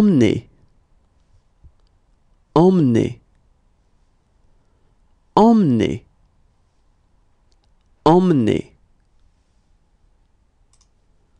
emmener, emmener, emmener, emmener.